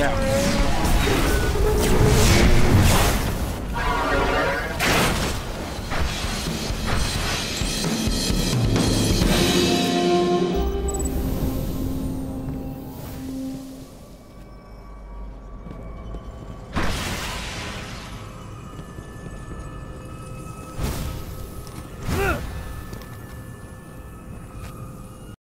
down.